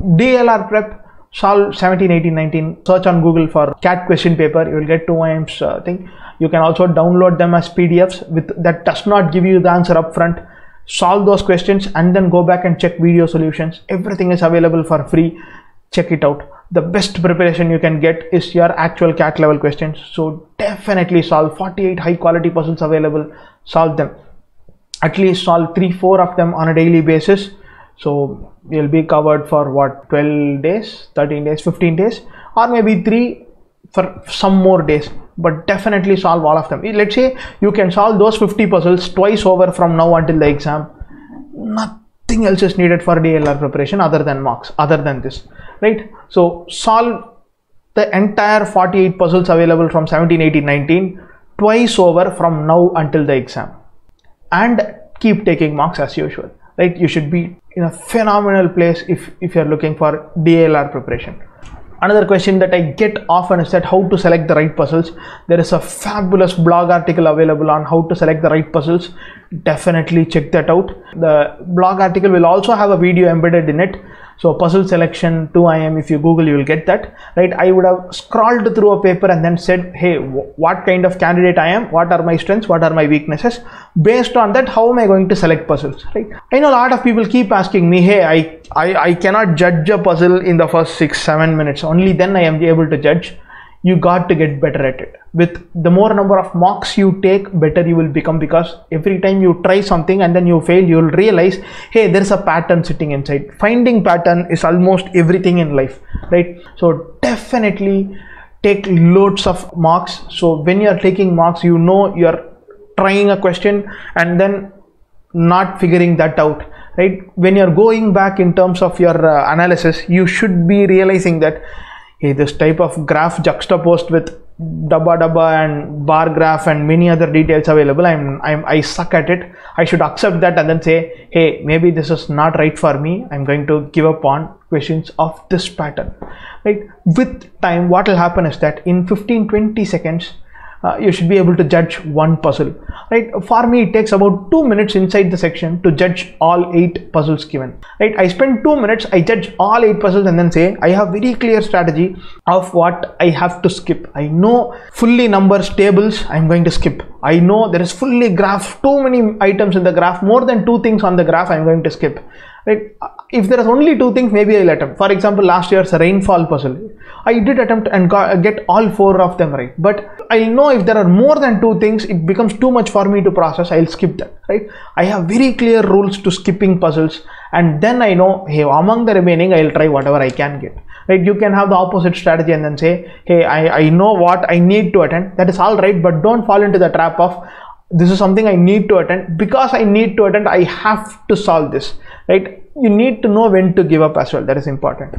DILR prep, solve 17, 18, 19. Search on Google for CAT question paper. You will get 2IIM's uh, thing. You can also download them as PDFs with that does not give you the answer up front. Solve those questions and then go back and check video solutions. Everything is available for free. Check it out. The best preparation you can get is your actual CAT level questions. So definitely solve 48 high quality puzzles available. Solve them. At least solve 3 4 of them on a daily basis so you'll be covered for what 12 days 13 days 15 days? Or maybe 3 for some more days. But definitely solve all of them. Eh, let's say you can solve those 50 puzzles twice over from now until the exam. Nothing else is needed for DILR preparation other than mocks other than this. Right? So solve the entire 48 puzzles available from 17 18 19 twice over from now until the exam. And keep taking mocks as usual right you should be in a phenomenal place if if you're looking for DILR preparation. Another question that I get often is that how to select the right puzzles. There is a fabulous blog article available on how to select the right puzzles. Definitely check that out. The blog article will also have a video embedded in it so puzzle selection 2IIM if you google you will get that right? I would have scrolled through a paper and then said hey what kind of candidate i am? What are my strengths? What are my weaknesses? Based on that how am i going to select puzzles right? I know a lot of people keep asking me hey i i, I cannot judge a puzzle in the first six seven minutes. Only then i am able to judge you got to get better at it. With the more number of mocks you take better you will become because every time you try something and then you fail you'll realize hey there's a pattern sitting inside. Finding pattern is almost everything in life right? So definitely take loads of mocks. So when you're taking mocks you know you're trying a question and then not figuring that out right? When you're going back in terms of your uh, analysis you should be realizing that hey, this type of graph juxtaposed with dabba dabba and bar graph and many other details available i'm i'm i suck at it. I should accept that and then say hey maybe this is not right for me. I'm going to give up on questions of this pattern. Right with time what will happen is that in 15 20 seconds uh, you should be able to judge one puzzle right? For me it takes about two minutes inside the section to judge all eight puzzles given right? I spend two minutes i judge all eight puzzles and then say i have very clear strategy of what i have to skip. I know fully numbers tables i'm going to skip. I know there is fully graph too many items in the graph more than two things on the graph i'm going to skip right if there is only two things maybe i'll attempt. For example last year's rainfall puzzle. I did attempt and got, get all four of them right. But i know if there are more than two things it becomes too much for me to process i'll skip that right? I have very clear rules to skipping puzzles and then i know hey among the remaining i'll try whatever i can get. Right you can have the opposite strategy and then say hey i, I know what i need to attend. That is all right but don't fall into the trap of this is something i need to attend. Because i need to attend i have to solve this right? You need to know when to give up as well. That is important